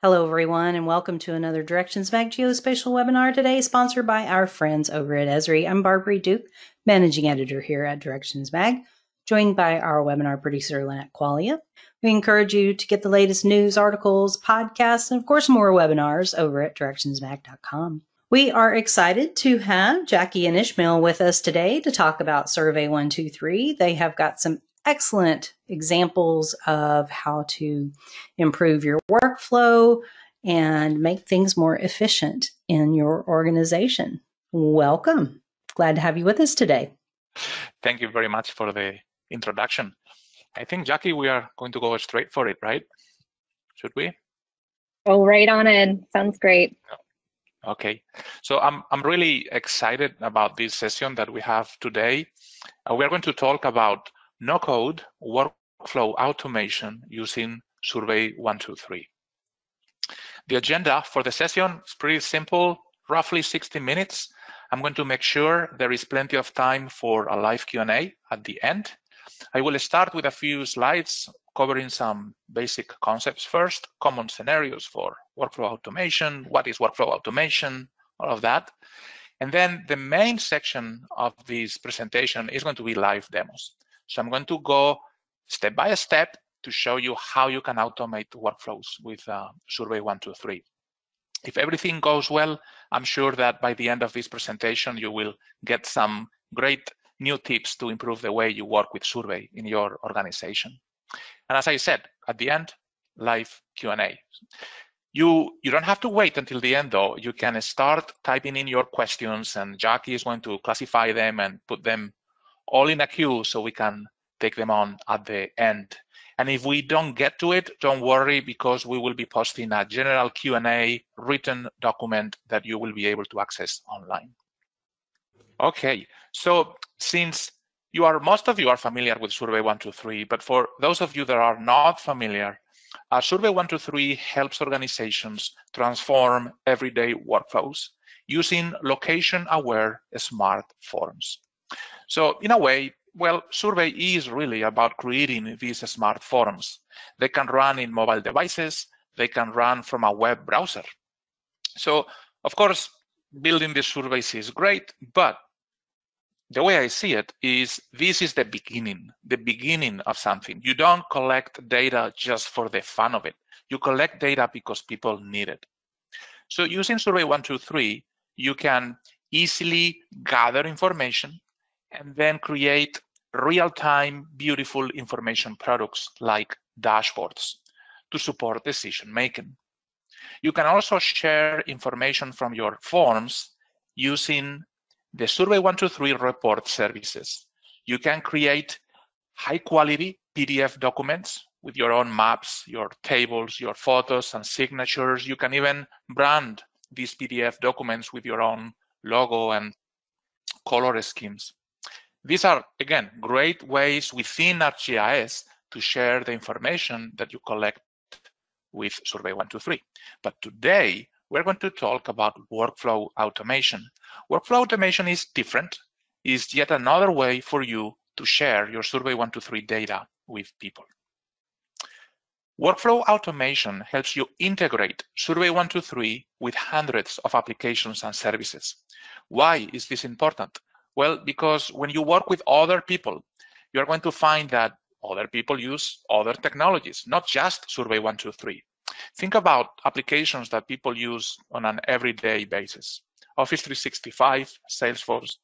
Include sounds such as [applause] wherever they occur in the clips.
Hello, everyone, and welcome to another Directions Mag Geospatial webinar today, sponsored by our friends over at Esri. I'm Barbary Duke, Managing Editor here at Directions Mag, joined by our webinar producer, Lynette Qualia. We encourage you to get the latest news, articles, podcasts, and of course, more webinars over at directionsmag.com. We are excited to have Jackie and Ismael with us today to talk about Survey 123. They have got some excellent examples of how to improve your workflow and make things more efficient in your organization. Welcome. Glad to have you with us today. Thank you very much for the introduction. I think, Jackie, we are going to go straight for it, right? Should we? Go right on in. Sounds great. Okay, so I'm, I'm really excited about this session that we have today. Uh, we are going to talk about no-code workflow automation using Survey 123. The agenda for the session is pretty simple, roughly 60 minutes. I'm going to make sure there is plenty of time for a live Q&A at the end. I will start with a few slides covering some basic concepts first, common scenarios for workflow automation, what is workflow automation, all of that. And then the main section of this presentation is going to be live demos. So I'm going to go step by step to show you how you can automate workflows with uh, Survey 123. If everything goes well, I'm sure that by the end of this presentation, you will get some great new tips to improve the way you work with Survey in your organization. And as I said, at the end, live Q&A. You, you don't have to wait until the end though. You can start typing in your questions and Jackie is going to classify them and put them all in a queue so we can take them on at the end. And if we don't get to it, don't worry because we will be posting a general Q&A written document that you will be able to access online. Okay, so since you are most of you are familiar with Survey 123, but for those of you that are not familiar, uh, Survey 123 helps organizations transform everyday workflows using location-aware smart forms. So in a way, well, Survey is really about creating these smart forms. They can run in mobile devices. They can run from a web browser. So of course, building these surveys is great, but the way I see it is this is the beginning, the beginning of something. You don't collect data just for the fun of it. You collect data because people need it. So using Survey 123, you can easily gather information and then create real-time beautiful information products like dashboards to support decision making. You can also share information from your forms using the Survey 123 report services. You can create high quality PDF documents with your own maps, your tables, your photos and signatures. You can even brand these PDF documents with your own logo and color schemes. These are, again, great ways within ArcGIS to share the information that you collect with Survey 123. But today, we're going to talk about workflow automation. Workflow automation is different, is yet another way for you to share your Survey 123 data with people. Workflow automation helps you integrate Survey 123 with hundreds of applications and services. Why is this important? Well, because when you work with other people, you're going to find that other people use other technologies, not just Survey 123. Think about applications that people use on an everyday basis. Office 365, Salesforce,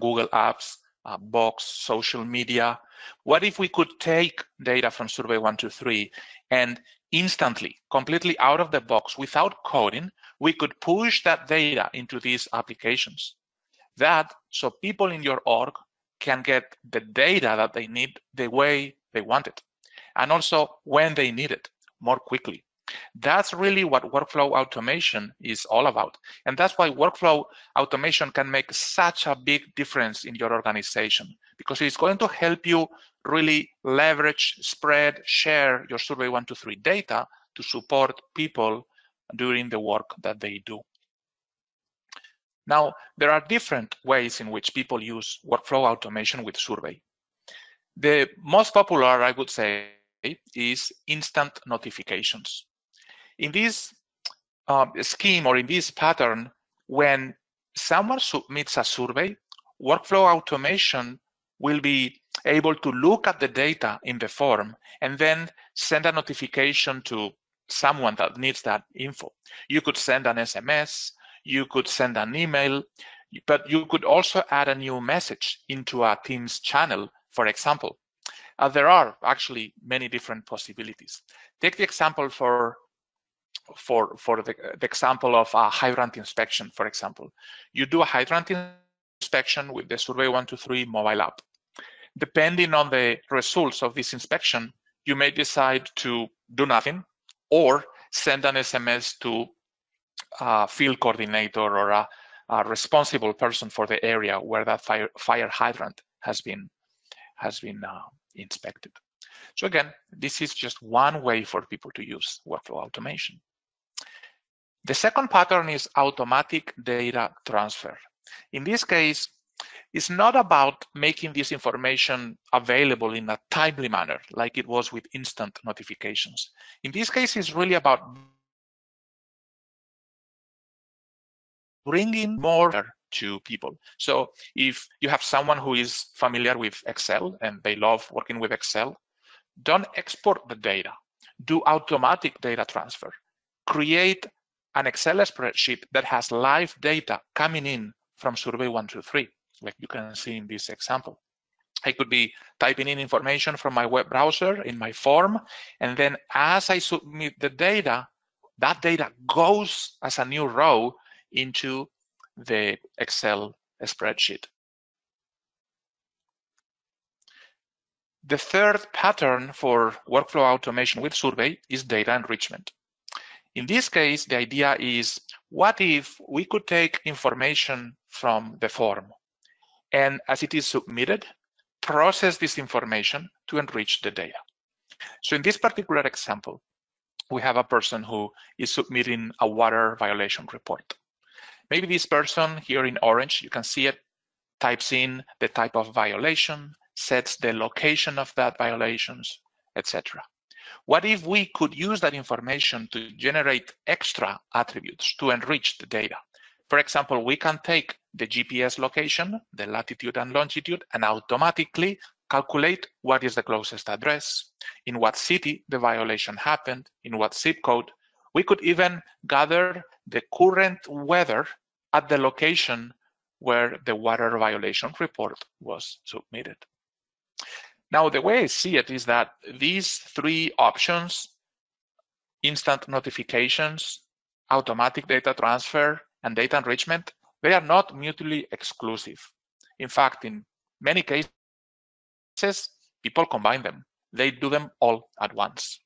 Google Apps, uh, Box, social media. What if we could take data from Survey 123 and instantly, completely out of the box, without coding, we could push that data into these applications that so people in your org can get the data that they need the way they want it and also when they need it more quickly. That's really what workflow automation is all about and that's why workflow automation can make such a big difference in your organization because it's going to help you really leverage spread share your survey 123 data to support people during the work that they do now, there are different ways in which people use workflow automation with Survey. The most popular, I would say, is instant notifications. in this um, scheme or in this pattern, when someone submits a survey, workflow automation will be able to look at the data in the form and then send a notification to someone that needs that info. You could send an SMS, you could send an email, but you could also add a new message into a Teams channel, for example. Uh, there are actually many different possibilities. Take the example for for for the, the example of a hydrant inspection, for example. You do a hydrant inspection with the Survey 123 mobile app. Depending on the results of this inspection, you may decide to do nothing or send an SMS to a field coordinator or a, a responsible person for the area where that fire, fire hydrant has been has been uh, inspected. So again, this is just one way for people to use workflow automation. The second pattern is automatic data transfer. In this case, it's not about making this information available in a timely manner, like it was with instant notifications. In this case, it's really about bringing more to people. So if you have someone who is familiar with Excel and they love working with Excel, don't export the data. Do automatic data transfer. Create an Excel spreadsheet that has live data coming in from Survey 123, like you can see in this example. I could be typing in information from my web browser in my form, and then as I submit the data, that data goes as a new row into the Excel spreadsheet. The third pattern for workflow automation with Survey is data enrichment. In this case, the idea is, what if we could take information from the form and as it is submitted, process this information to enrich the data. So in this particular example, we have a person who is submitting a water violation report. Maybe this person here in orange, you can see it, types in the type of violation, sets the location of that violations, etc. What if we could use that information to generate extra attributes to enrich the data? For example, we can take the GPS location, the latitude and longitude, and automatically calculate what is the closest address, in what city the violation happened, in what zip code. We could even gather the current weather at the location where the water violation report was submitted. Now, the way I see it is that these three options, instant notifications, automatic data transfer, and data enrichment, they are not mutually exclusive. In fact, in many cases, people combine them. They do them all at once.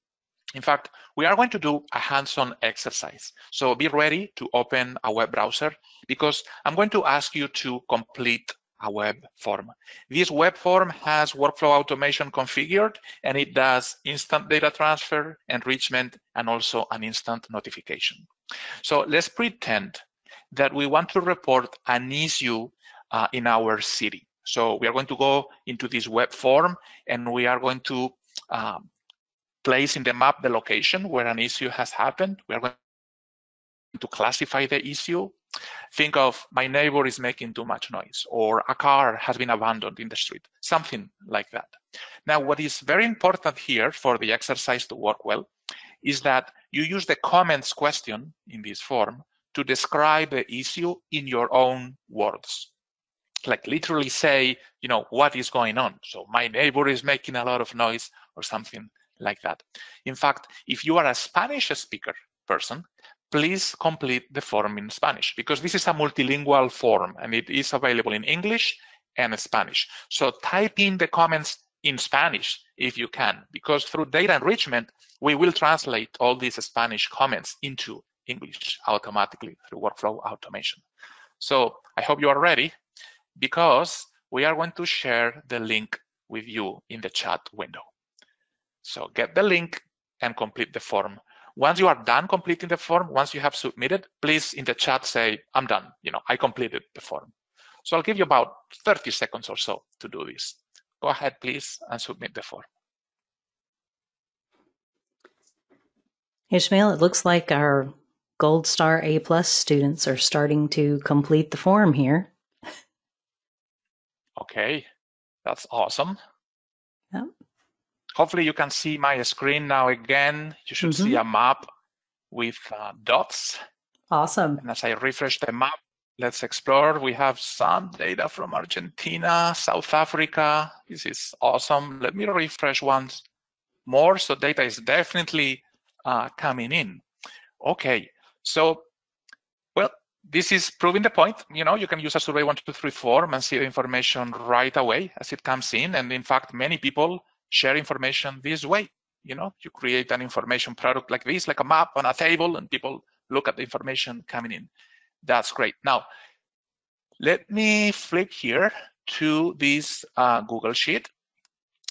In fact, we are going to do a hands-on exercise. So be ready to open a web browser because I'm going to ask you to complete a web form. This web form has workflow automation configured and it does instant data transfer, enrichment, and also an instant notification. So let's pretend that we want to report an issue uh, in our city. So we are going to go into this web form and we are going to um, place in the map the location where an issue has happened. We are going to classify the issue. Think of my neighbor is making too much noise or a car has been abandoned in the street, something like that. Now, what is very important here for the exercise to work well is that you use the comments question in this form to describe the issue in your own words. Like literally say, you know, what is going on? So my neighbor is making a lot of noise or something like that. In fact, if you are a Spanish speaker person, please complete the form in Spanish because this is a multilingual form and it is available in English and Spanish. So type in the comments in Spanish if you can, because through data enrichment, we will translate all these Spanish comments into English automatically through workflow automation. So I hope you are ready because we are going to share the link with you in the chat window. So get the link and complete the form. Once you are done completing the form, once you have submitted, please in the chat say, I'm done, you know, I completed the form. So I'll give you about 30 seconds or so to do this. Go ahead, please, and submit the form. Ismael, it looks like our Gold Star A plus students are starting to complete the form here. Okay, that's awesome. Hopefully you can see my screen now again. You should see Mhm. a map with uh, dots. Awesome. And as I refresh the map, let's explore. We have some data from Argentina, South Africa. This is awesome. Let me refresh once more. So data is definitely uh, coming in. Okay, so, well, this is proving the point. You know, you can use a survey one, two, three form and see the information right away as it comes in. And in fact, many people share information this way. You know, you create an information product like this, like a map on a table, and people look at the information coming in. That's great. Now, let me flip here to this uh, Google Sheet.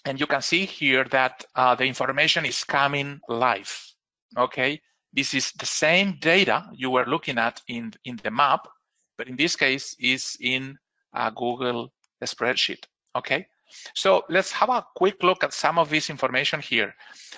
And you can see here that uh, the information is coming live. Okay, this is the same data you were looking at in, in the map, but in this case is in a Google spreadsheet. Okay, so let's have a quick look at some of this information here.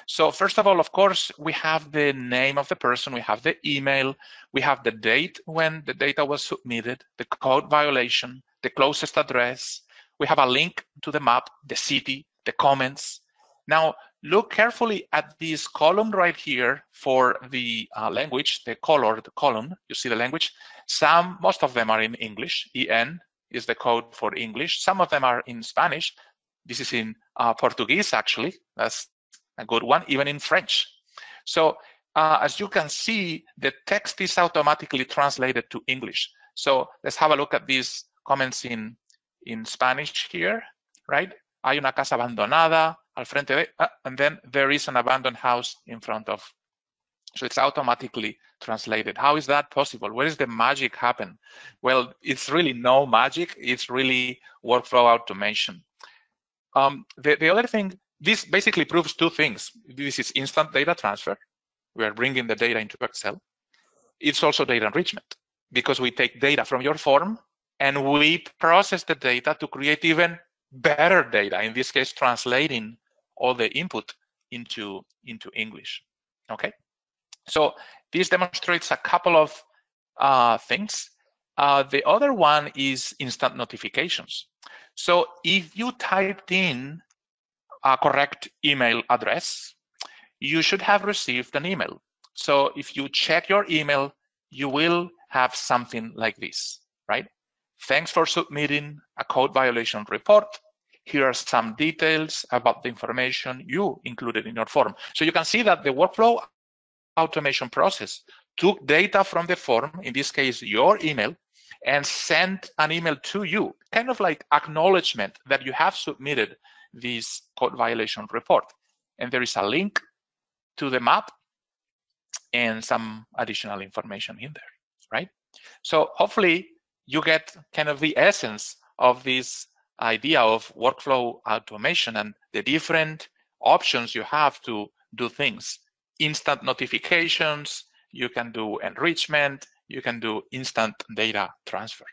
So first of all, of course, we have the name of the person, we have the email, we have the date when the data was submitted, the code violation, the closest address, we have a link to the map, the city, the comments. Now, look carefully at this column right here for the uh, language, the color, the column, you see the language. Some, most of them are in English, EN is the code for English. Some of them are in Spanish. This is in uh, Portuguese, actually. That's a good one, even in French. So uh, as you can see, the text is automatically translated to English. So let's have a look at these comments in, in Spanish here, right? Hay una casa abandonada al frente de, uh, and then there is an abandoned house in front of. So it's automatically translated. How is that possible? Where is the magic happen? Well, it's really no magic. It's really workflow automation. Um, the, the other thing, this basically proves two things. This is instant data transfer. We are bringing the data into Excel. It's also data enrichment because we take data from your form and we process the data to create even better data, in this case, translating all the input into, into English, okay? So this demonstrates a couple of uh, things. Uh, the other one is instant notifications. So if you typed in a correct email address, you should have received an email. So if you check your email, you will have something like this, right? Thanks for submitting a code violation report. Here are some details about the information you included in your form. So you can see that the workflow automation process took data from the form, in this case, your email, and sent an email to you, kind of like acknowledgement that you have submitted this code violation report. And there is a link to the map and some additional information in there, right? So hopefully you get kind of the essence of this idea of workflow automation and the different options you have to do things. Instant notifications, you can do enrichment, you can do instant data transfer.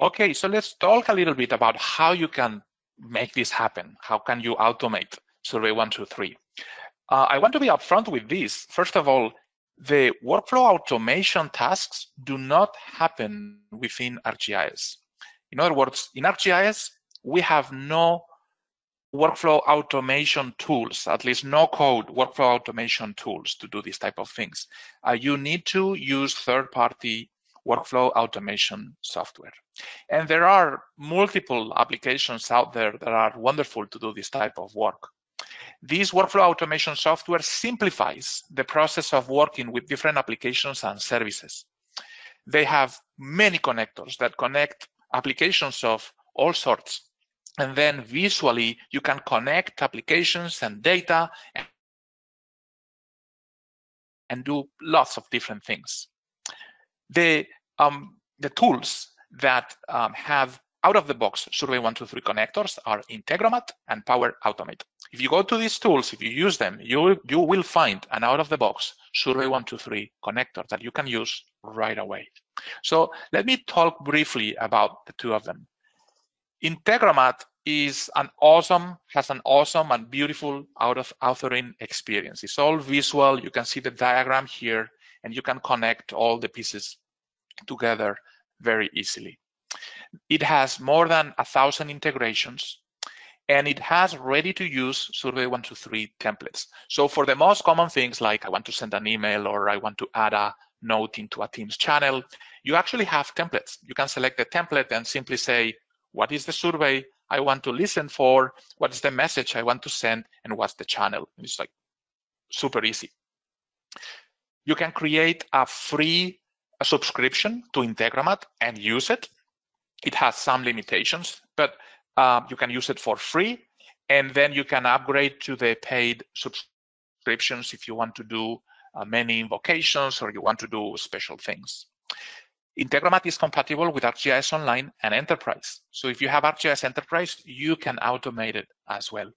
Okay, so let's talk a little bit about how you can make this happen. How can you automate survey one, two, three? Uh, I want to be upfront with this. First of all, the workflow automation tasks do not happen within ArcGIS. In other words, in ArcGIS, we have no workflow automation tools, at least no code workflow automation tools to do this type of things. Uh, you need to use third-party workflow automation software. And there are multiple applications out there that are wonderful to do this type of work. This workflow automation software simplifies the process of working with different applications and services. They have many connectors that connect applications of all sorts. And then visually, you can connect applications and data and, do lots of different things. The, um, the tools that um, have out-of-the-box Survey 123 connectors are Integromat and Power Automate. If you go to these tools, if you use them, you, you will find an out-of-the-box Survey 123 connector that you can use right away. So let me talk briefly about the two of them. Integromat is an awesome, has an awesome and beautiful out of authoring experience. It's all visual. You can see the diagram here and you can connect all the pieces together very easily. It has more than a thousand integrations and it has ready to use Survey 123 templates. So for the most common things like I want to send an email or I want to add a note into a Teams channel, you actually have templates. You can select the template and simply say, what is the survey I want to listen for? What is the message I want to send? And what's the channel? And It's like super easy. You can create a free subscription to Integromat and use it. It has some limitations, but um, you can use it for free. And then you can upgrade to the paid subscriptions if you want to do uh, many invocations or you want to do special things. Integromat is compatible with ArcGIS Online and Enterprise. So if you have ArcGIS Enterprise, you can automate it as well.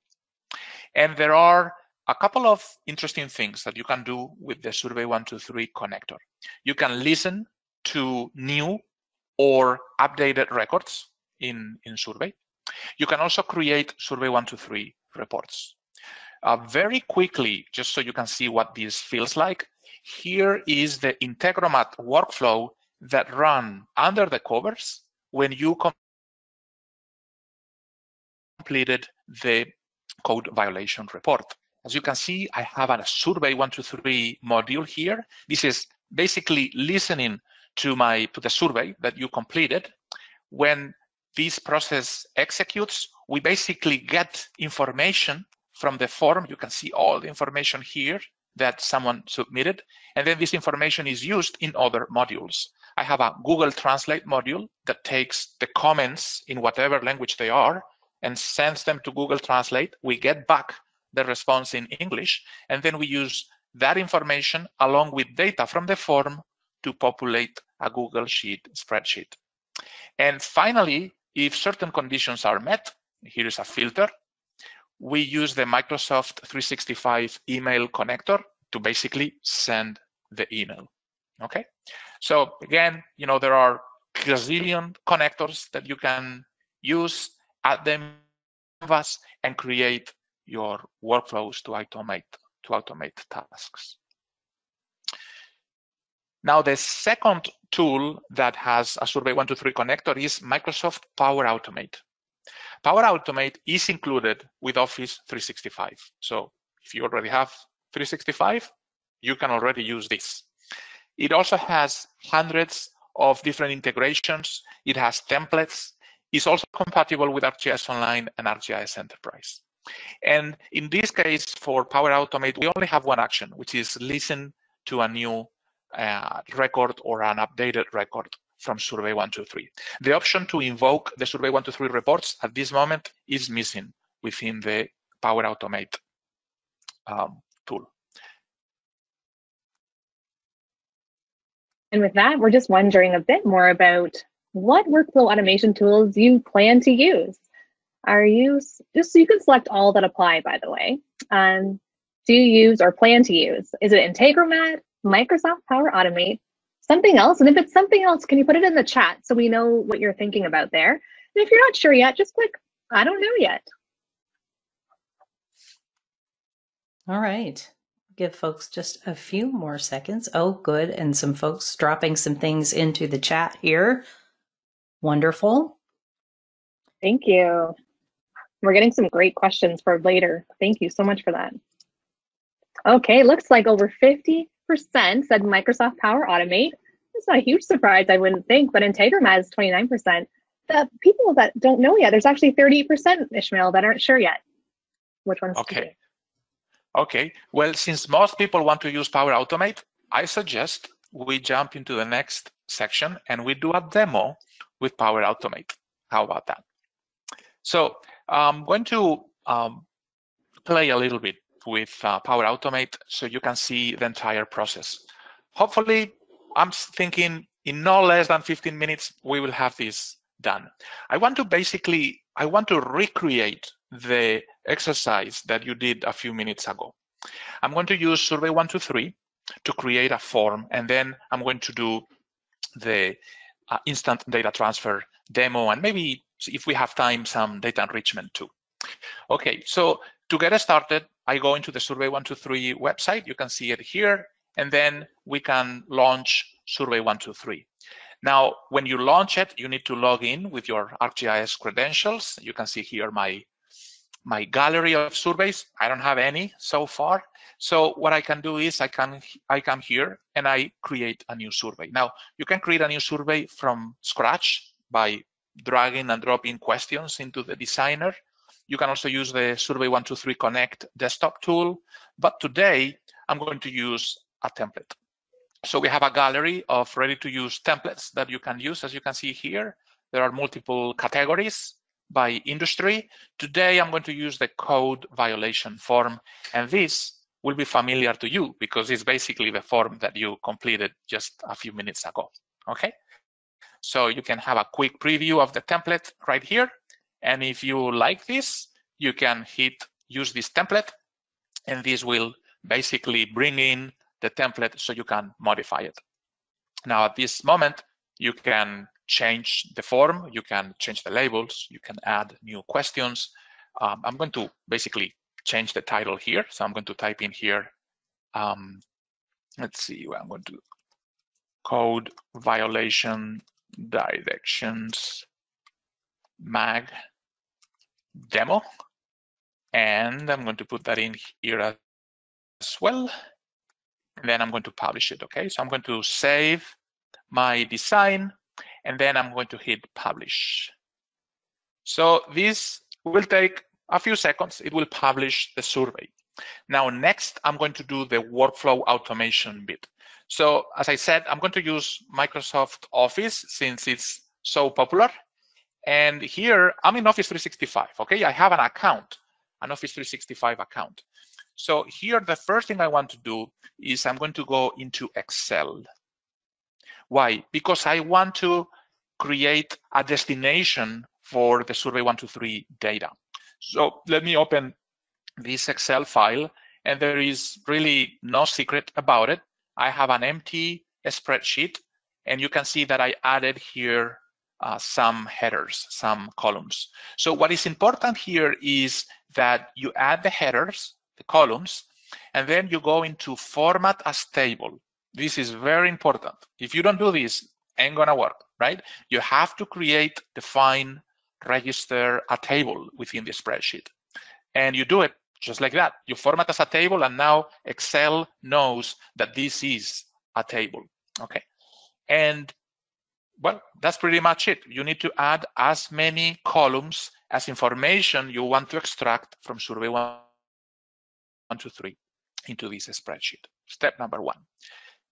And there are a couple of interesting things that you can do with the Survey 123 connector. You can listen to new or updated records in, in Survey. You can also create Survey 123 reports. Uh, very quickly, just so you can see what this feels like, here is the Integromat workflow that run under the covers when you completed the code violation report. As you can see, I have a survey 123 module here. This is basically listening to my to the survey that you completed. When this process executes, we basically get information from the form. You can see all the information here that someone submitted. And then this information is used in other modules. I have a Google Translate module that takes the comments in whatever language they are and sends them to Google Translate. We get back the response in English, and then we use that information along with data from the form to populate a Google Sheet spreadsheet. And finally, if certain conditions are met, here is a filter. We use the Microsoft 365 email connector to basically send the email. Okay, so again, you know, there are gazillion connectors that you can use, add them us and create your workflows to automate to automate tasks. Now, the second tool that has a Survey 123 connector is Microsoft Power Automate. Power Automate is included with Office 365. So if you already have 365, you can already use this. It also has hundreds of different integrations. It has templates. It's also compatible with ArcGIS Online and ArcGIS Enterprise. And in this case, for Power Automate, we only have one action, which is listen to a new uh, record or an updated record from Survey 123. The option to invoke the Survey 123 reports at this moment is missing within the Power Automate um, tool. And with that, we're just wondering a bit more about what workflow automation tools you plan to use. Are you, just so you can select all that apply, by the way. Um, do you use or plan to use? Is it Integromat, Microsoft Power Automate, something else. And if it's something else, can you put it in the chat so we know what you're thinking about there? And if you're not sure yet, just click, I don't know yet. All right. Give folks just a few more seconds. Oh, good. And some folks dropping some things into the chat here. Wonderful. Thank you. We're getting some great questions for later. Thank you so much for that. Okay, looks like over 50 percent said Microsoft Power Automate. It's not a huge surprise, I wouldn't think, but Integromat is 29%. The people that don't know yet, there's actually 30% Ismael that aren't sure yet. Which one's okay? Okay. Well, since most people want to use Power Automate, I suggest we jump into the next section and we do a demo with Power Automate. How about that? So I'm going to um, play a little bit with uh, Power Automate so you can see the entire process. Hopefully, I'm thinking in no less than 15 minutes, we will have this done. I want to basically, I want to recreate the exercise that you did a few minutes ago. I'm going to use Survey 123 to create a form, and then I'm going to do the uh, instant data transfer demo and maybe if we have time, some data enrichment too. Okay, so to get started, I go into the Survey123 website. You can see it here, and then we can launch Survey123. Now, when you launch it, you need to log in with your ArcGIS credentials. You can see here my, my gallery of surveys. I don't have any so far. So what I can do is I can I come here and I create a new survey. Now, you can create a new survey from scratch by dragging and dropping questions into the designer. You can also use the Survey123 Connect desktop tool. But today, I'm going to use a template. So we have a gallery of ready-to-use templates that you can use. As you can see here, there are multiple categories by industry. Today, I'm going to use the code violation form, and this will be familiar to you because it's basically the form that you completed just a few minutes ago, okay? So you can have a quick preview of the template right here. And if you like this, you can hit use this template, and this will basically bring in the template so you can modify it. Now, at this moment, you can change the form, you can change the labels, you can add new questions. Um, I'm going to basically change the title here. So I'm going to type in here, um, let's see, I'm going to code violation directions mag demo. And I'm going to put that in here as well and then I'm going to publish it, okay? So I'm going to save my design, and then I'm going to hit publish. So this will take a few seconds. It will publish the survey. Now, next, I'm going to do the workflow automation bit. So as I said, I'm going to use Microsoft Office since it's so popular. And here, I'm in Office 365, okay? I have an account, an Office 365 account. So here, the first thing I want to do is I'm going to go into Excel. Why? Because I want to create a destination for the Survey123 data. So let me open this Excel file, and there is really no secret about it. I have an empty spreadsheet, and you can see that I added here uh, some headers, some columns. So what is important here is that you add the headers the columns, and then you go into format as table. This is very important. If you don't do this, ain't gonna work, right? You have to create, define, register a table within the spreadsheet. And you do it just like that. You format as a table, and now Excel knows that this is a table, okay? And well, that's pretty much it. You need to add as many columns as information you want to extract from Survey One one, two, three into this spreadsheet. Step number one.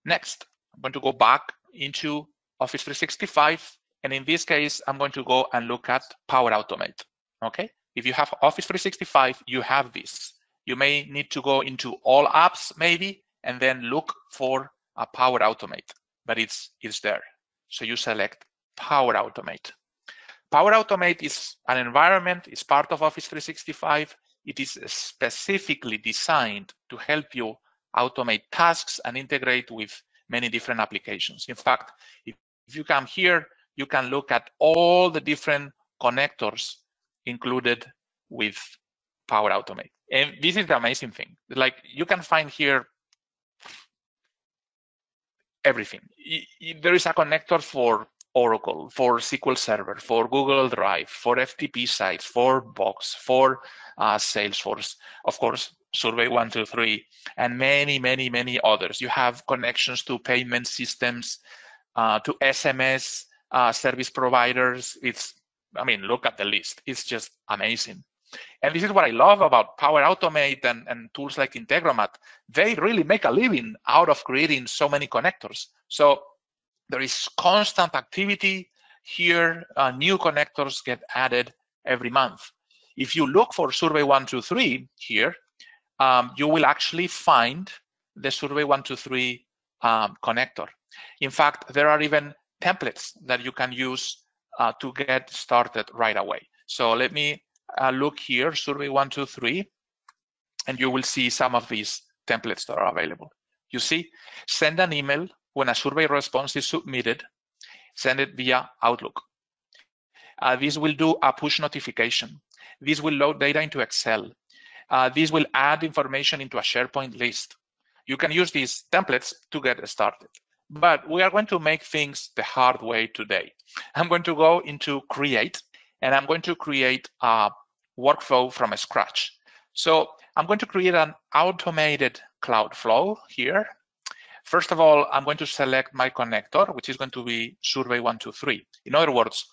Next, I'm going to go back into Office 365. And in this case, I'm going to go and look at Power Automate. Okay. If you have Office 365, you have this. You may need to go into all apps maybe, and then look for a Power Automate, but it's, it's there. So you select Power Automate. Power Automate is an environment, it's part of Office 365. It is specifically designed to help you automate tasks and integrate with many different applications. In fact, if, you come here, you can look at all the different connectors included with Power Automate. And this is the amazing thing. Like you can find here everything. There is a connector for Oracle, for SQL Server, for Google Drive, for FTP sites, for Box, for uh, Salesforce, of course, Survey123, and many, many, many others. You have connections to payment systems, uh, to SMS uh, service providers. It's, I mean, look at the list. It's just amazing. And this is what I love about Power Automate and, and tools like Integromat. They really make a living out of creating so many connectors. So there is constant activity here. Uh, new connectors get added every month. If you look for Survey123 here, um, you will actually find the Survey123 um, connector. In fact, there are even templates that you can use uh, to get started right away. So let me look here, Survey123, and you will see some of these templates that are available. You see, send an email when a survey response is submitted, send it via Outlook. Uh, this will do a push notification. This will load data into Excel. Uh, this will add information into a SharePoint list. You can use these templates to get started. But we are going to make things the hard way today. I'm going to go into Create, and I'm going to create a workflow from scratch. So I'm going to create an automated cloud flow here. First of all, I'm going to select my connector, which is going to be survey123. In other words,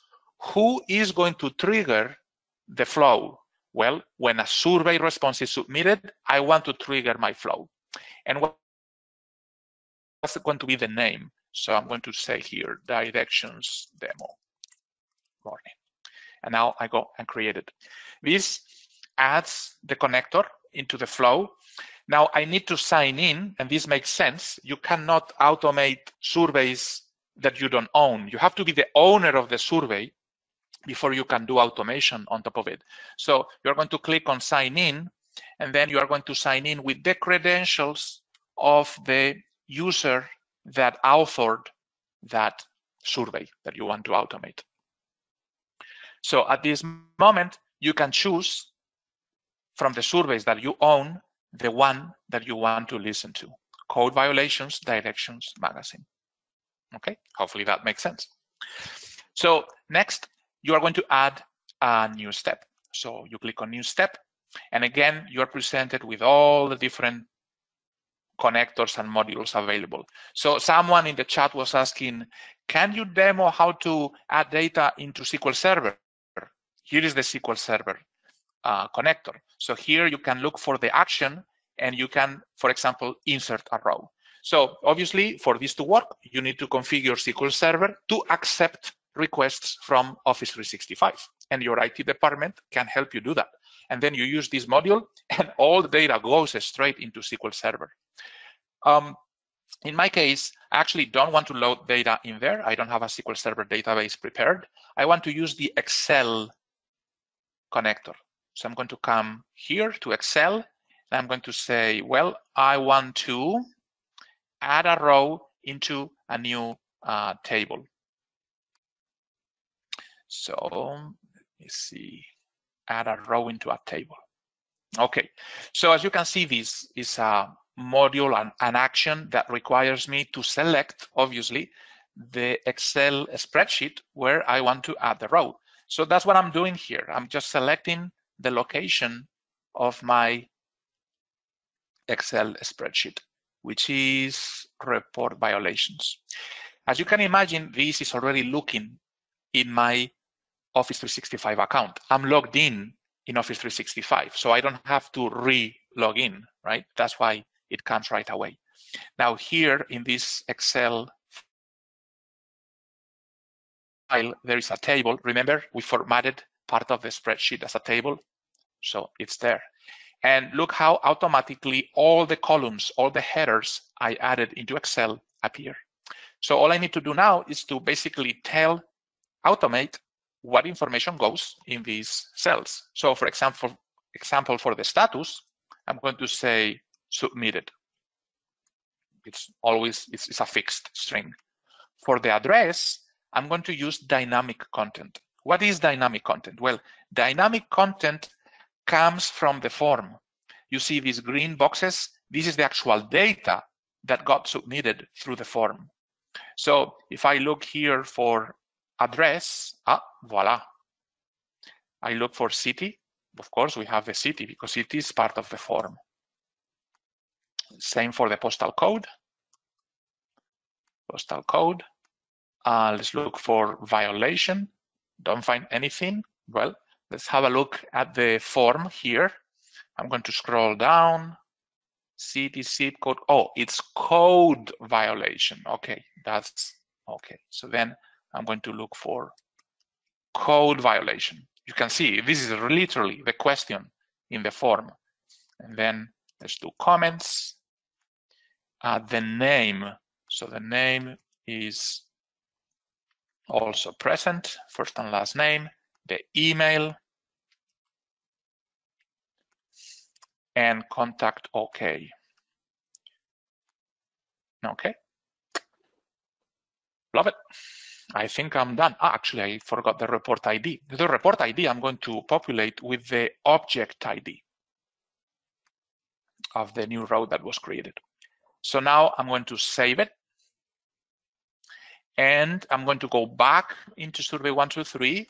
who is going to trigger the flow? Well, when a survey response is submitted, I want to trigger my flow. And what's going to be the name? So I'm going to say here, directions demo morning. And now I go and create it. This adds the connector into the flow. Now I need to sign in, and this makes sense. You cannot automate surveys that you don't own. You have to be the owner of the survey before you can do automation on top of it. So you're going to click on sign in, and then you are going to sign in with the credentials of the user that authored that survey that you want to automate. So at this moment, you can choose from the surveys that you own, the one that you want to listen to. Code violations, directions, magazine. Okay, hopefully that makes sense. So next, you are going to add a new step. So you click on new step, and again, you are presented with all the different connectors and modules available. So someone in the chat was asking, can you demo how to add data into SQL Server? Here is the SQL Server uh, connector. So here you can look for the action and you can, for example, insert a row. So obviously for this to work, you need to configure SQL Server to accept requests from Office 365 and your IT department can help you do that. And then you use this module [laughs] and all the data goes straight into SQL Server. Um, in my case, I actually don't want to load data in there. I don't have a SQL Server database prepared. I want to use the Excel connector. So I'm going to come here to Excel. And I'm going to say, well, I want to add a row into a new uh, table. So let me see, add a row into a table. Okay, so as you can see, this is a module and an action that requires me to select, obviously, the Excel spreadsheet where I want to add the row. So that's what I'm doing here. I'm just selecting the location of my Excel spreadsheet, which is report violations. As you can imagine, this is already looking in my Office 365 account. I'm logged in in Office 365, so I don't have to re-log in, right? That's why it comes right away. Now here in this Excel file, there is a table. Remember, we formatted part of the spreadsheet as a table, so it's there. And look how automatically all the columns, all the headers I added into Excel appear. So all I need to do now is to basically tell Automate what information goes in these cells. So for example, example for the status, I'm going to say submitted. It's always, it's, it's a fixed string. For the address, I'm going to use dynamic content. What is dynamic content? Well, dynamic content comes from the form. You see these green boxes? This is the actual data that got submitted through the form. So if I look here for address, ah, voila. I look for city. Of course, we have the city because it is part of the form. Same for the postal code. Postal code. Uh, let's look for violation. Don't find anything. Well, let's have a look at the form here. I'm going to scroll down. Zip code. Oh, it's code violation. Okay, that's okay. So then I'm going to look for code violation. You can see this is literally the question in the form. And then let's do comments. Uh, the name. So the name is also present, first and last name, the email, and contact OK. Okay. Love it. I think I'm done. Ah, actually, I forgot the report ID. The report ID I'm going to populate with the object ID of the new row that was created. So now I'm going to save it. And I'm going to go back into survey one, two, three,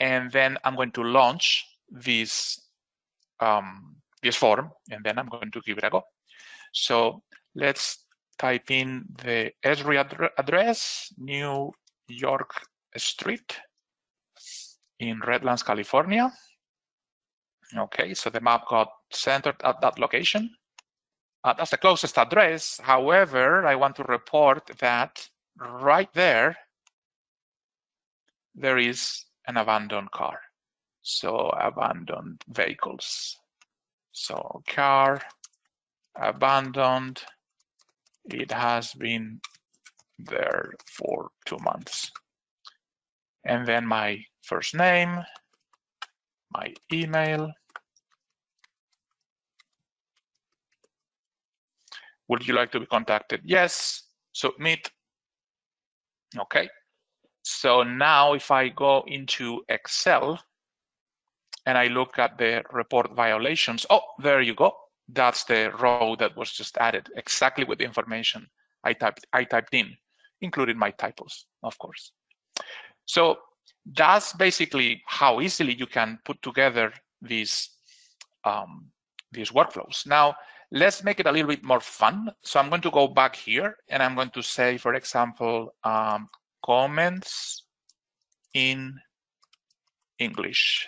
and then I'm going to launch this, um, this form, and then I'm going to give it a go. So let's type in the Esri ad address, New York Street in Redlands, California. Okay, so the map got centered at that location. Uh, that's the closest address. However, I want to report that right there, there is an abandoned car. So abandoned vehicles. So car, abandoned, it has been there for two months. And then my first name, my email. Would you like to be contacted? Yes, submit. Okay, so now if I go into Excel and I look at the report violations, oh, there you go. That's the row that was just added exactly with the information I typed, I typed in, including my typos, of course. So that's basically how easily you can put together these um, these workflows. Now, let's make it a little bit more fun. So I'm going to go back here and I'm going to say, for example, um, comments in English.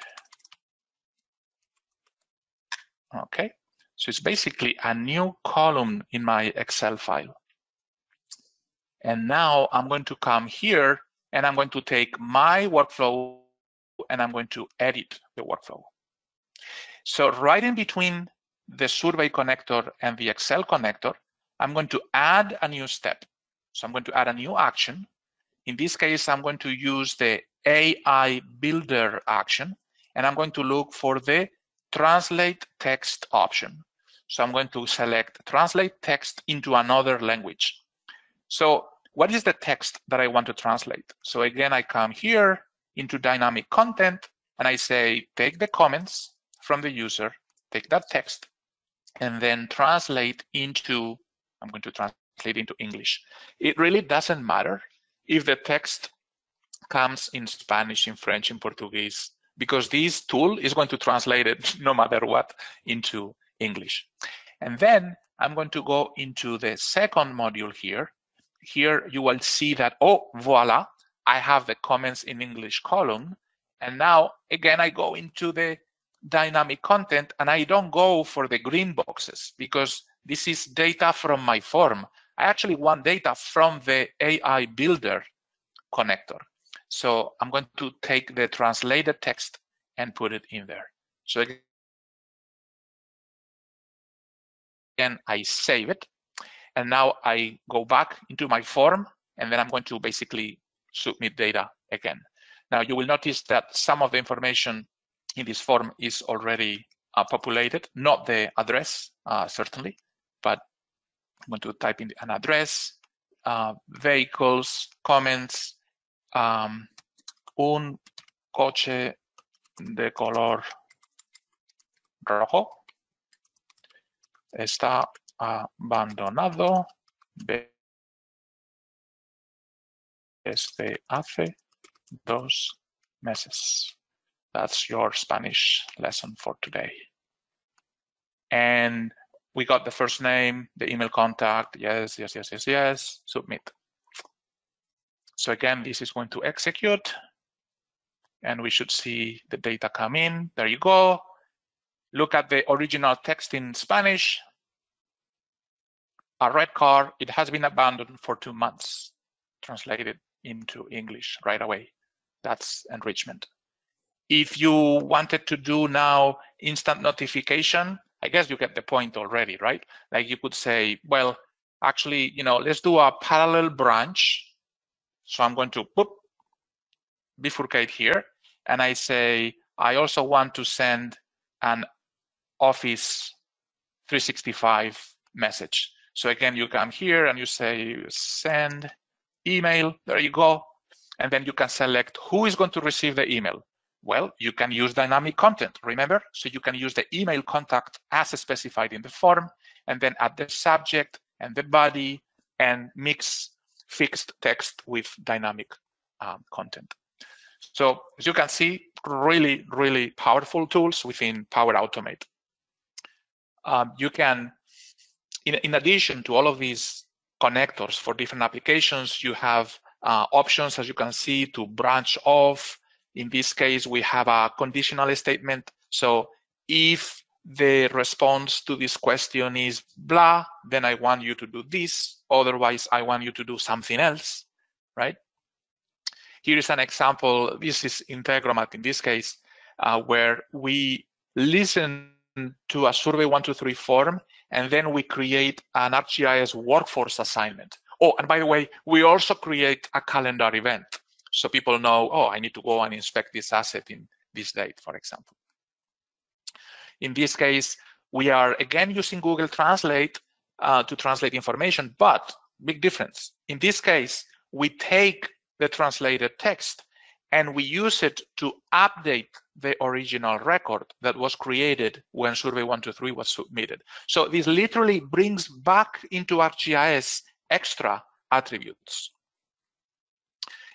Okay, so it's basically a new column in my Excel file. And now I'm going to come here and I'm going to take my workflow and I'm going to edit the workflow. So right in between the survey connector and the Excel connector, I'm going to add a new step. So I'm going to add a new action. In this case, I'm going to use the AI builder action, and I'm going to look for the translate text option. So I'm going to select translate text into another language. So what is the text that I want to translate? So again, I come here into dynamic content and I say, take the comments from the user, take that text, and then translate into, I'm going to translate into English. It really doesn't matter if the text comes in Spanish, in French, in Portuguese, because this tool is going to translate it [laughs] no matter what into English. And then I'm going to go into the second module here. Here you will see that, oh, voila, I have the comments in English column. And now, again, I go into the dynamic content and I don't go for the green boxes because this is data from my form. I actually want data from the AI builder connector. So I'm going to take the translated text and put it in there. So again, I save it. And now I go back into my form, and then I'm going to basically submit data again. Now you will notice that some of the information in this form is already uh, populated, not the address, uh, certainly, but I'm going to type in an address, uh, vehicles, comments, um, un coche de color rojo. Está abandonado. Desde hace dos meses. That's your Spanish lesson for today. And we got the first name, the email contact. Yes, yes, yes, yes, yes. Submit. So again, this is going to execute and we should see the data come in. There you go. Look at the original text in Spanish. A red car, it has been abandoned for two months, translated into English right away. That's enrichment. If you wanted to do now instant notification, I guess you get the point already, right? Like you could say, well, actually, you know, let's do a parallel branch. So I'm going to put bifurcate here, and I say, I also want to send an Office 365 message. So again, you come here and you say send email, there you go. And then you can select who is going to receive the email. Well, you can use dynamic content, remember? So you can use the email contact as specified in the form, and then add the subject and the body and mix fixed text with dynamic um, content. So as you can see, really, really powerful tools within Power Automate. Um, you can, in, in addition to all of these connectors for different applications, you have uh, options, as you can see, to branch off. In this case, we have a conditional statement. So if the response to this question is blah, then I want you to do this. Otherwise, I want you to do something else, right? Here is an example. This is Integromat in this case, uh, where we listen to a Survey 123 form, and then we create an ArcGIS workforce assignment. Oh, and by the way, we also create a calendar event. So people know, oh, I need to go and inspect this asset in this date, for example. In this case, we are again using Google Translate uh, to translate information, but big difference. In this case, we take the translated text and we use it to update the original record that was created when Survey 123 was submitted. So this literally brings back into ArcGIS extra attributes.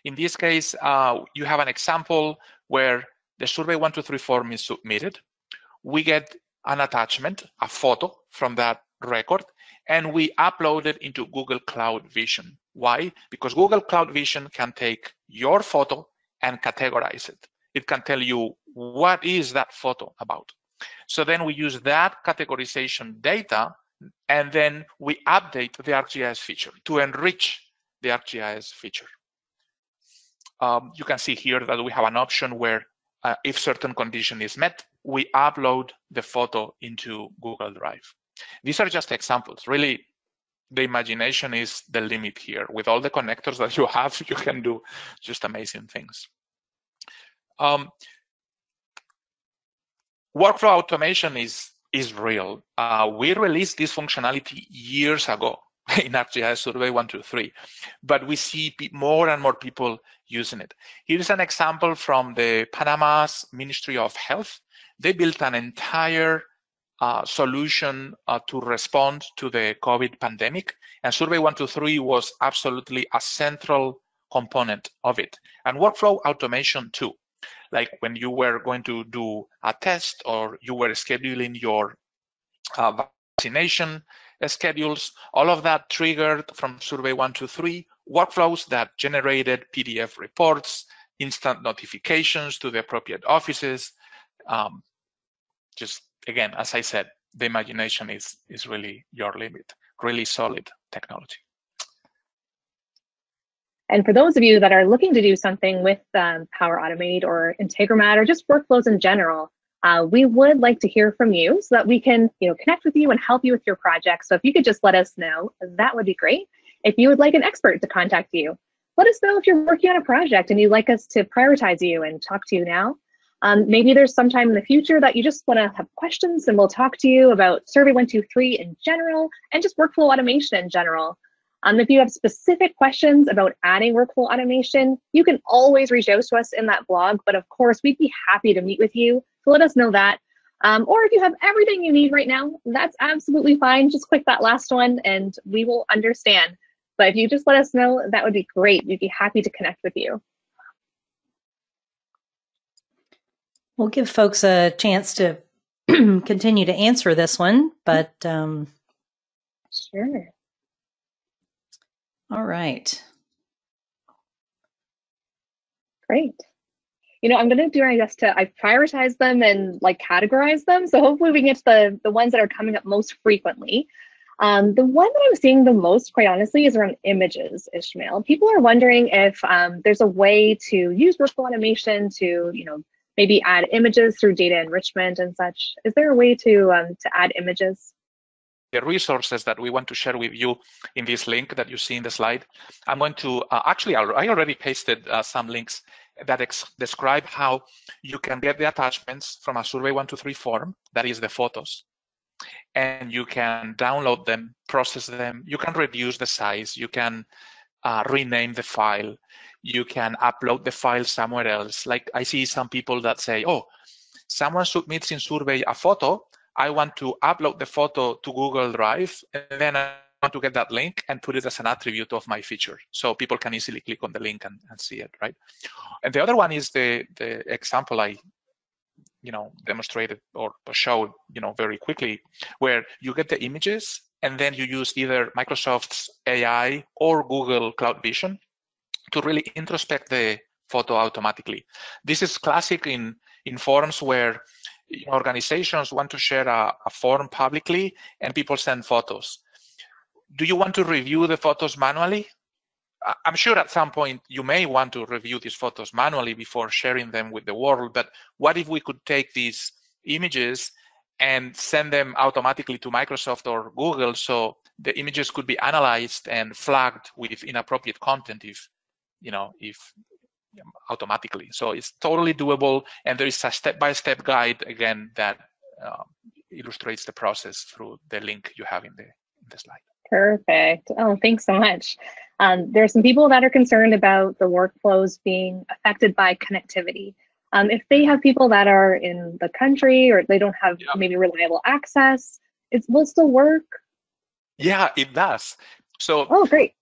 In this case, uh, you have an example where the Survey 123 form is submitted. We get an attachment, a photo from that record, and we upload it into Google Cloud Vision. Why? Because Google Cloud Vision can take your photo and categorize it. It can tell you what is that photo about. So then we use that categorization data and then we update the ArcGIS feature to enrich the ArcGIS feature. Um, you can see here that we have an option where uh, if certain condition is met, we upload the photo into Google Drive. These are just examples. Really, the imagination is the limit here. With all the connectors that you have, [laughs] you can do just amazing things. Um, workflow automation is is real. Uh, we released this functionality years ago [laughs] in ArcGIS Survey 123, but we see more and more people using it. Here's an example from the Panama's Ministry of Health. They built an entire uh, solution uh, to respond to the COVID pandemic. And Survey 123 was absolutely a central component of it. And workflow automation too. Like when you were going to do a test or you were scheduling your uh, vaccination schedules, all of that triggered from Survey 123 workflows that generated PDF reports, instant notifications to the appropriate offices, um, just again, as I said, the imagination is is really your limit. Really solid technology. And for those of you that are looking to do something with um, Power Automate or Integromat or just workflows in general, uh, we would like to hear from you so that we can you know, connect with you and help you with your project. So if you could just let us know, that would be great. If you would like an expert to contact you, let us know if you're working on a project and you'd like us to prioritize you and talk to you now. Um, maybe there's some time in the future that you just want to have questions and we'll talk to you about Survey 123 in general and just workflow automation in general. Um, if you have specific questions about adding workflow automation, you can always reach out to us in that blog. But of course, we'd be happy to meet with you. So let us know that. Um, or if you have everything you need right now, that's absolutely fine. Just click that last one and we will understand. But if you just let us know, that would be great. We'd be happy to connect with you. We'll give folks a chance to [clears throat] continue to answer this one, but um, sure. All right. Great. You know, I'm going to do my best to I prioritize them and like categorize them. So hopefully we get to the the ones that are coming up most frequently. Um, the one that I'm seeing the most, quite honestly, is around images, Ismael. People are wondering if um, there's a way to use workflow automation to, you know, maybe add images through data enrichment and such. Is there a way to um, to add images? The resources that we want to share with you in this link that you see in the slide, I'm going to uh, actually I already pasted uh, some links that describe how you can get the attachments from a Survey 123 form, that is the photos, and you can download them, process them. You can reduce the size. You can uh, rename the file. You can upload the file somewhere else. Like I see some people that say, oh, someone submits in survey a photo. I want to upload the photo to Google Drive, and then I want to get that link and put it as an attribute of my feature. So people can easily click on the link and, and see it, right? And the other one is the, the example I you know demonstrated or showed you know very quickly where you get the images and then you use either microsoft's ai or google cloud vision to really introspect the photo automatically this is classic in in forums where you know, organizations want to share a, a form publicly and people send photos do you want to review the photos manually I'm sure at some point you may want to review these photos manually before sharing them with the world, but what if we could take these images and send them automatically to Microsoft or Google so the images could be analyzed and flagged with inappropriate content if, you know, if automatically. So it's totally doable. And there is a step-by-step -step guide, again, that uh, illustrates the process through the link you have in the, in the slide. Perfect. Oh, thanks so much. Um, there are some people that are concerned about the workflows being affected by connectivity. Um, if they have people that are in the country or they don't have yeah. maybe reliable access, it will still work. Yeah, it does. So oh, great.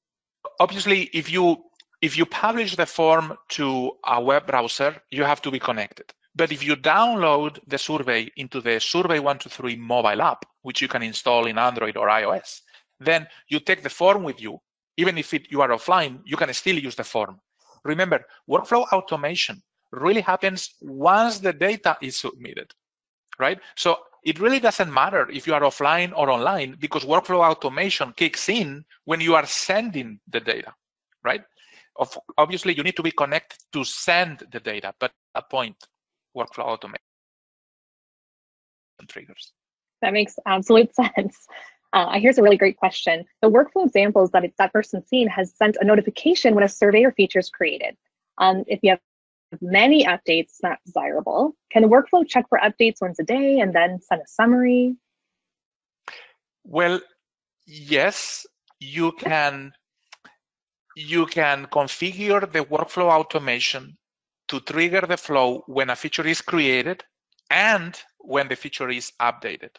Obviously, if you if you publish the form to a web browser, you have to be connected. But if you download the survey into the Survey 123 mobile app, which you can install in Android or iOS, then you take the form with you. Even if it, you are offline, you can still use the form. Remember, workflow automation really happens once the data is submitted, right? So it really doesn't matter if you are offline or online because workflow automation kicks in when you are sending the data, right? Of, obviously, you need to be connected to send the data, but a point, workflow automation triggers. That makes absolute [laughs] sense. Uh, here's a really great question. The workflow examples that it, that person seen has sent a notification when a surveyor feature is created. Um, if you have many updates, not desirable. Can the workflow check for updates once a day and then send a summary? Well, yes, you can. You can configure the workflow automation to trigger the flow when a feature is created and when the feature is updated.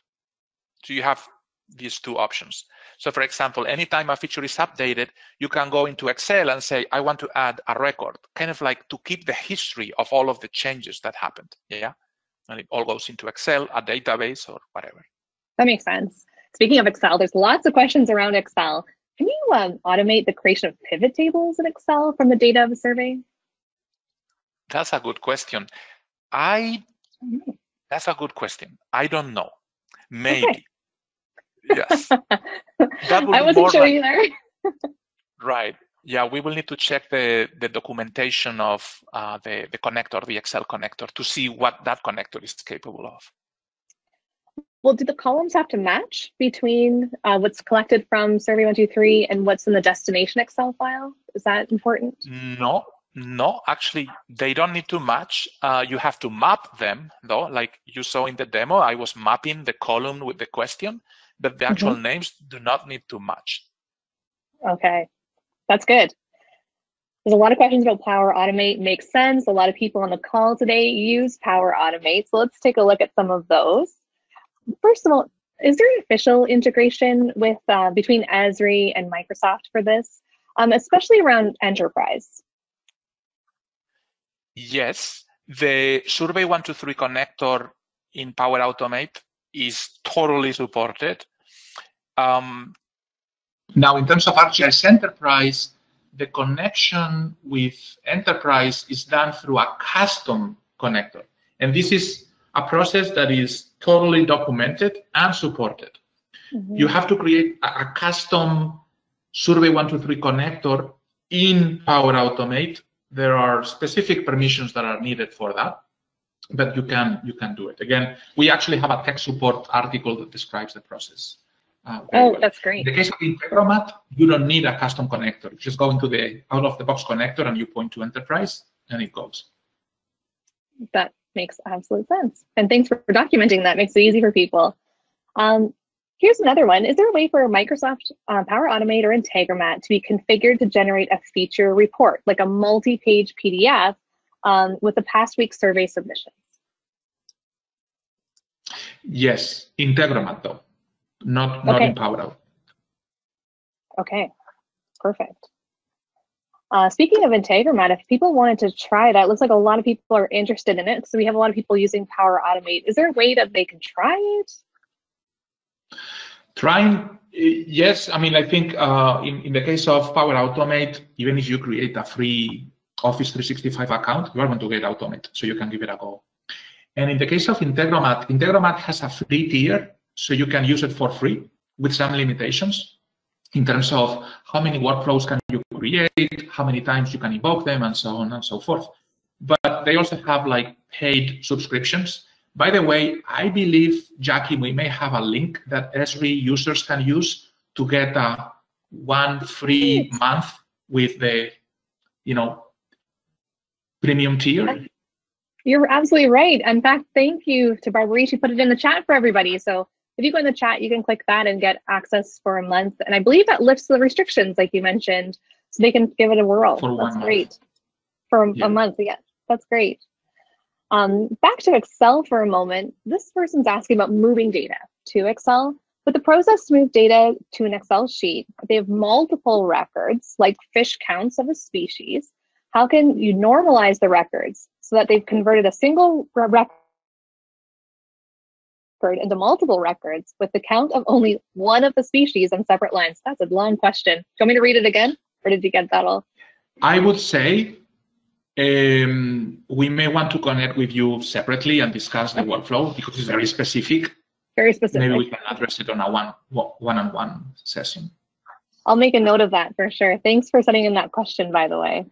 So you have these two options. So for example, anytime a feature is updated, you can go into Excel and say, I want to add a record, kind of like to keep the history of all of the changes that happened. Yeah. And it all goes into Excel, a database or whatever. That makes sense. Speaking of Excel, there's lots of questions around Excel. Can you um, automate the creation of pivot tables in Excel from the data of a survey? That's a good question. I, mm-hmm. that's a good question. I don't know. Maybe. Okay. Yes. [laughs] That would I wasn't sure like, either. [laughs] right. Yeah, we will need to check the, the documentation of uh, the, the connector, the Excel connector, to see what that connector is capable of. Well, do the columns have to match between uh, what's collected from Survey 123 and what's in the destination Excel file? Is that important? No, no, actually, they don't need to match. Uh, you have to map them, though. Like you saw in the demo, I was mapping the column with the question but the actual mm-hmm. names do not need to match. Okay, that's good. There's a lot of questions about Power Automate. Makes sense. A lot of people on the call today use Power Automate. So let's take a look at some of those. First of all, is there an official integration with uh, between Esri and Microsoft for this, um, especially around enterprise? Yes, the Survey 123 connector in Power Automate is totally supported. Um, now, in terms of ArcGIS Enterprise, the connection with Enterprise is done through a custom connector. And this is a process that is totally documented and supported. Mm -hmm. You have to create a, a custom Survey 123 connector in Power Automate. There are specific permissions that are needed for that but you can you can do it. Again, we actually have a tech support article that describes the process. Uh, oh, well. that's great. In the case of Integromat, you don't need a custom connector. You just go into the out-of-the-box connector and you point to Enterprise, and it goes. That makes absolute sense. And thanks for documenting that. Makes it easy for people. Um, here's another one. Is there a way for Microsoft uh, Power Automate or Integromat to be configured to generate a feature report, like a multi-page PDF um, with the past week's survey submissions? Yes, Integromat though, not, not Okay. in Power Automate. Okay, perfect. Uh, speaking of Integromat, if people wanted to try that, it looks like a lot of people are interested in it. So we have a lot of people using Power Automate. Is there a way that they can try it? Trying, eh, yes. I mean, I think uh, in, in the case of Power Automate, even if you create a free Office 365 account, you are going to get Automate, so you can give it a go. And in the case of Integromat, Integromat has a free tier, so you can use it for free with some limitations in terms of how many workflows can you create, how many times you can invoke them, and so on and so forth. But they also have like paid subscriptions. By the way, I believe, Jackie, we may have a link that Esri users can use to get a one free month with the, you know, premium tier. You're absolutely right. In fact, thank you to Barbara. She put it in the chat for everybody. So if you go in the chat, you can click that and get access for a month. And I believe that lifts the restrictions, like you mentioned, so they can give it a whirl. For That's month. great. For a, Yeah. a month, yeah, that's great. Um, back to Excel for a moment. This person's asking about moving data to Excel. With the process to move data to an Excel sheet, they have multiple records, like fish counts of a species. How can you normalize the records so that they've converted a single record into multiple records with the count of only one of the species on separate lines? That's a long question. Do you want me to read it again? Or did you get that all? I would say um, we may want to connect with you separately and discuss the workflow because it's very specific. Very specific. Maybe we can address it on a one one-on-one session. I'll make a note of that for sure. Thanks for sending in that question, by the way.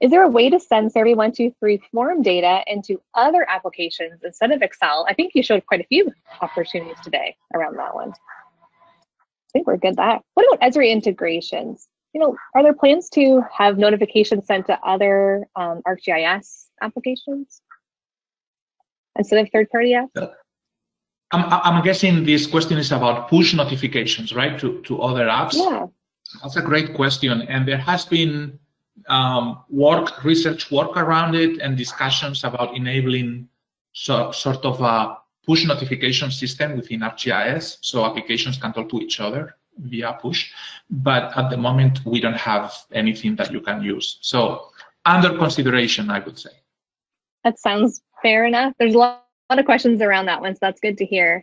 Is there a way to send Survey 123 form data into other applications instead of Excel? I think you showed quite a few opportunities today around that one. I think we're good there. What about Esri integrations? You know, are there plans to have notifications sent to other um, ArcGIS applications instead of third-party apps? I'm, I'm guessing this question is about push notifications, right, to, to other apps? Yeah. That's a great question. And there has been um, work, research work around it and discussions about enabling so, sort of a push notification system within ArcGIS so applications can talk to each other via push. But at the moment, we don't have anything that you can use. So under consideration, I would say. That sounds fair enough. There's a lot, of questions around that one, so that's good to hear.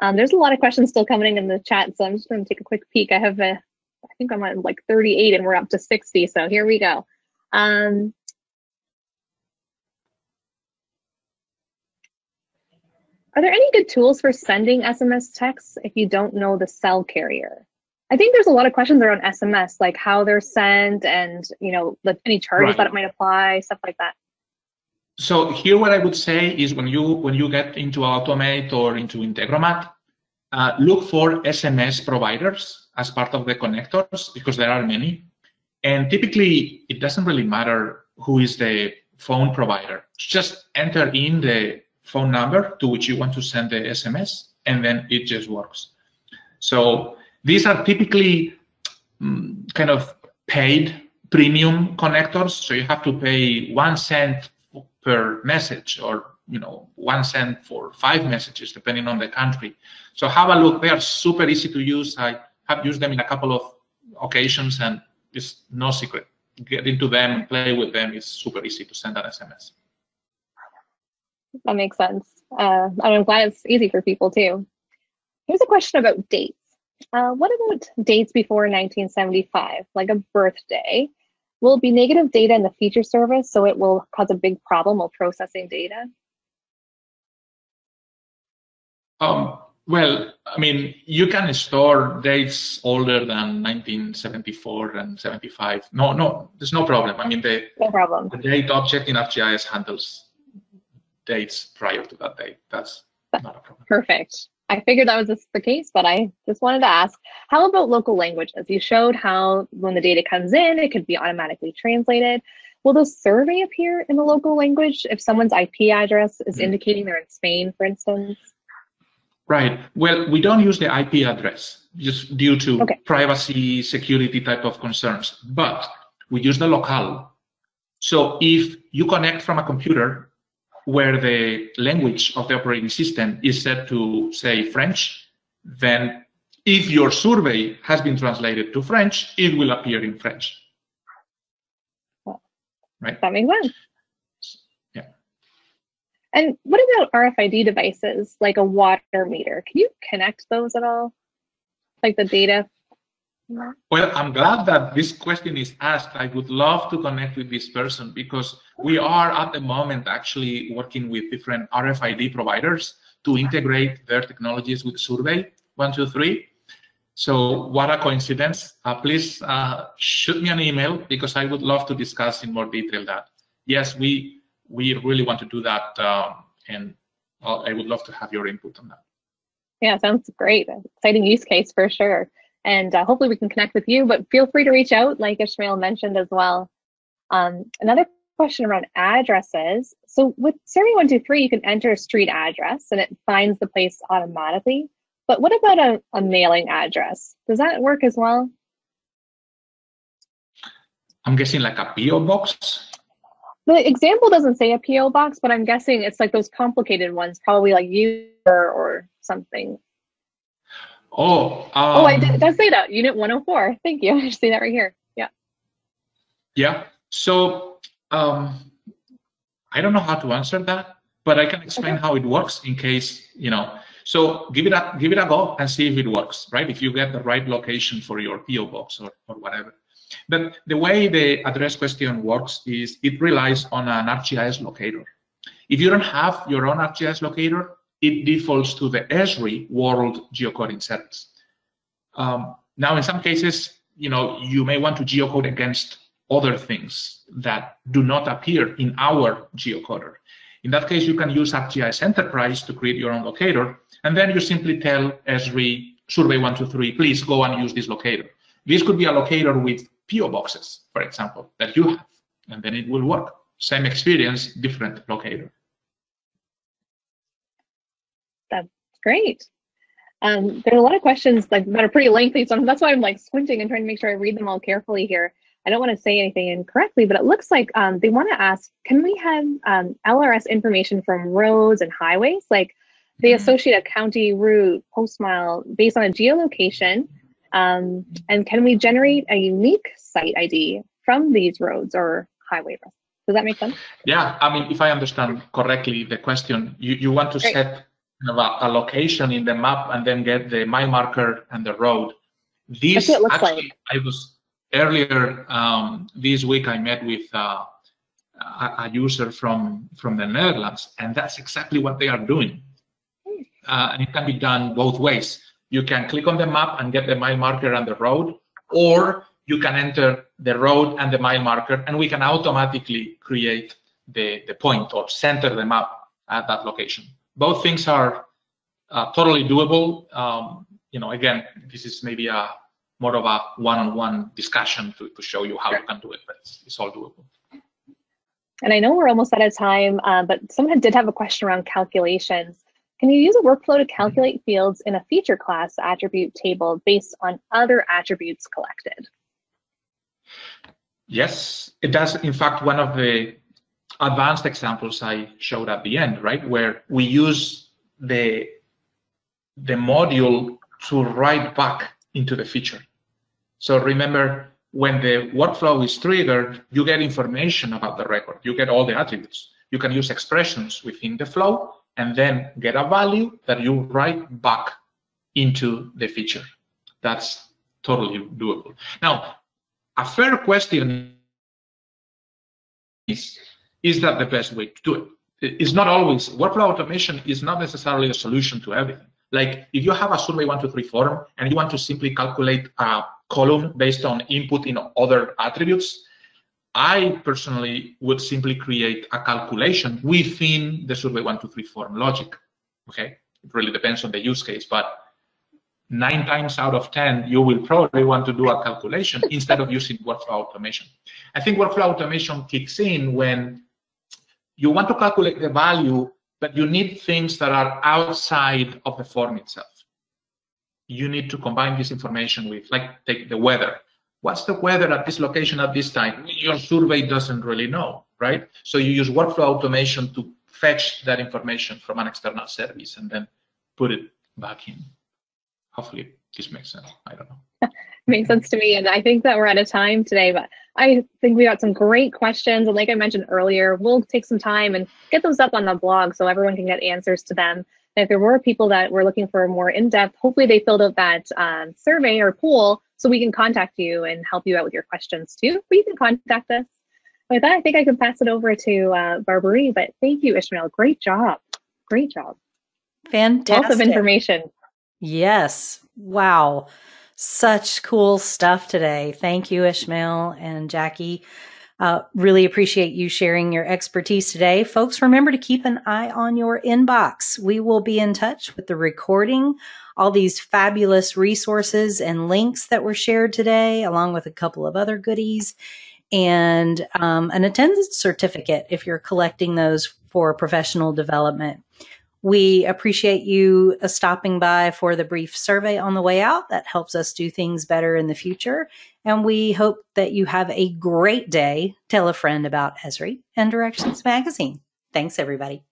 Um, there's a lot of questions still coming in the chat, so I'm just going to take a quick peek. I have a, think I'm at like 38 and we're up to 60, so here we go. Um, are there any good tools for sending SMS texts if you don't know the cell carrier? I think there's a lot of questions around SMS, like how they're sent and, you know, like any charges Right. that it might apply, stuff like that. So here, what I would say is when you when you get into Automate or into Integromat, uh, look for SMS providers as part of the connectors because there are many, and typically it doesn't really matter who is the phone provider. Just enter in the phone number to which you want to send the SMS, and then it just works. So these are typically mm, kind of paid premium connectors. So you have to pay one cent per message or you know one cent for five messages depending on the country so have a look they are super easy to use i have used them in a couple of occasions and it's no secret get into them and play with them it's super easy to send an sms That makes sense. Uh, and I'm glad it's easy for people too. Here's a question about dates. Uh, what about dates before 1975, like a birthday? Will it be negative data in the feature service, so it will cause a big problem while processing data? um, well i mean you can store dates older than 1974 and 75 no no there's no problem i mean the No problem. the date object in ArcGIS handles dates prior to that date. That's not a problem. Perfect. I figured that was the case, but I just wanted to ask, how about local languages? You showed how when the data comes in, it could be automatically translated. Will the survey appear in the local language if someone's IP address is Mhm. indicating they're in Spain, for instance? Right. Well, we don't use the IP address just due to Okay. privacy, security type of concerns, but we use the locale. So if you connect from a computer where the language of the operating system is set to say French, then if your survey has been translated to French, it will appear in French. Right. That makes sense. And what about RFID devices like a water meter? Can you connect those at all? Like the data? Well, I'm glad that this question is asked. I would love to connect with this person because we are at the moment actually working with different RFID providers to integrate their technologies with Survey 123. So what a coincidence. Uh, please uh, shoot me an email because I would love to discuss in more detail that. Yes, we we really want to do that um, and uh, I would love to have your input on that. Yeah, sounds great. Exciting use case for sure. And uh, hopefully we can connect with you, but feel free to reach out, like Ismael mentioned as well. Um, another question around addresses. So with Survey 123, you can enter a street address and it finds the place automatically. But what about a, a mailing address? Does that work as well? I'm guessing like a PO box. The example doesn't say a PO box, but I'm guessing it's like those complicated ones, probably like user or something. Oh, um, oh, I did, it does say that unit 104. [laughs] Thank you. I see that right here. Yeah. Yeah. So um, I don't know how to answer that, but I can explain Okay. how it works in case you know. So give it a give it a go and see if it works, right? If you get the right location for your PO box or, or whatever. But the way the address question works is it relies on an ArcGIS locator. If you don't have your own ArcGIS locator, it defaults to the Esri World Geocoding Service. Um, now, in some cases, you know, you may want to geocode against other things that do not appear in our geocoder. In that case, you can use ArcGIS Enterprise to create your own locator, and then you simply tell Esri Survey 123, please go and use this locator. This could be a locator with PO boxes, for example, that you have, and then it will work. Same experience, different locator. That's great. Um, there are a lot of questions like that are pretty lengthy, so that's why I'm like squinting and trying to make sure I read them all carefully here. I don't want to say anything incorrectly, but it looks like um, they want to ask, can we have um, LRS information from roads and highways? Like they Mhm. associate a county route, post mile based on a geolocation. Um, and can we generate a unique site ID from these roads or highway? Does that make sense? Yeah, I mean, if I understand correctly the question, you, you want to Great. set kind of a, a location in the map and then get the mile marker and the road. This what it looks actually, like. I was earlier um, this week. I met with uh, a, a user from from the Netherlands, and that's exactly what they are doing. Uh, and it can be done both ways. You can click on the map and get the mile marker and the road, or you can enter the road and the mile marker, and we can automatically create the, the point or center the map at that location. Both things are uh, totally doable. Um, you know, again, this is maybe a more of a one-on-one discussion to, to show you how you can do it, but it's, it's all doable. And I know we're almost out of time, uh, but someone did have a question around calculations. Can you use a workflow to mm-hmm. calculate fields in a feature class attribute table based on other attributes collected? Yes, it does. In fact, one of the advanced examples I showed at the end, right, where we use the the module to write back into the feature. So remember, when the workflow is triggered, you get information about the record. You get all the attributes. You can use expressions within the flow and then get a value that you write back into the feature. That's totally doable. Now, a fair question is, is that the best way to do it? It's not always, workflow automation is not necessarily a solution to everything. Like if you have a Survey 123 form and you want to simply calculate a column based on input in other attributes, I personally would simply create a calculation within the Survey 123 form logic. Okay, it really depends on the use case, but nine times out of 10, you will probably want to do a calculation instead of using workflow automation. I think workflow automation kicks in when you want to calculate the value but you need things that are outside of the form itself. You need to combine this information with, like, take the weather. What's the weather at this location at this time? Your survey doesn't really know, right? So you use workflow automation to fetch that information from an external service and then put it back in. Hopefully this makes sense. I don't know. [laughs] makes sense to me. And I think that we're out of time today, but I think we got some great questions. And like I mentioned earlier, we'll take some time and get those up on the blog so everyone can get answers to them. And if there were people that were looking for more in-depth, hopefully they filled out that um, survey or poll so we can contact you and help you out with your questions too. Or you can contact us. With that, I think I can pass it over to uh, Barbara, but thank you, Ismael. Great job. Great job. Fantastic. Lots of information. Yes. Wow. Such cool stuff today. Thank you, Ismael and Jackie. Uh, really appreciate you sharing your expertise today. Folks, remember to keep an eye on your inbox. We will be in touch with the recording, all these fabulous resources and links that were shared today, along with a couple of other goodies and um, an attendance certificate if you're collecting those for professional development. We appreciate you uh, stopping by for the brief survey on the way out. That helps us do things better in the future. And we hope that you have a great day. Tell a friend about Esri and Directions Magazine. Thanks, everybody.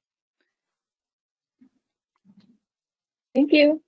Thank you.